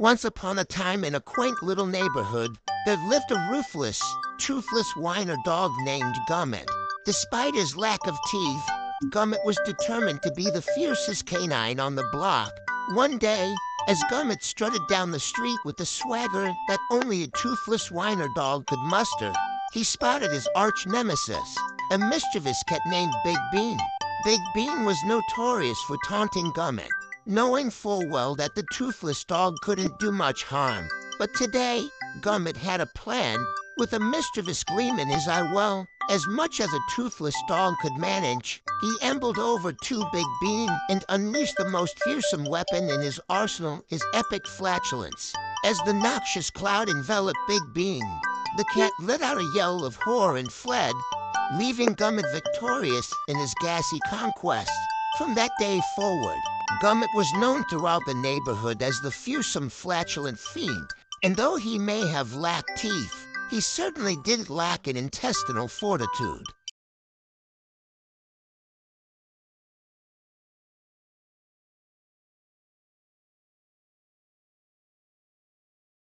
Once upon a time in a quaint little neighborhood, there lived a ruthless, toothless whiner dog named Gum It. Despite his lack of teeth, Gum It was determined to be the fiercest canine on the block. One day, as Gum It strutted down the street with the swagger that only a toothless whiner dog could muster, he spotted his arch nemesis, a mischievous cat named Big Bean. Big Bean was notorious for taunting Gum It, knowing full well that the toothless dog couldn't do much harm. But today, Gum It had a plan with a mischievous gleam in his eye. Well, as much as a toothless dog could manage, he ambled over to Big Bean and unleashed the most fearsome weapon in his arsenal, his epic flatulence. As the noxious cloud enveloped Big Bean, the cat let out a yell of horror and fled, leaving Gum It victorious in his gassy conquest. From that day forward, Gum It was known throughout the neighborhood as the fearsome flatulent fiend, and though he may have lacked teeth, he certainly did lack in intestinal fortitude.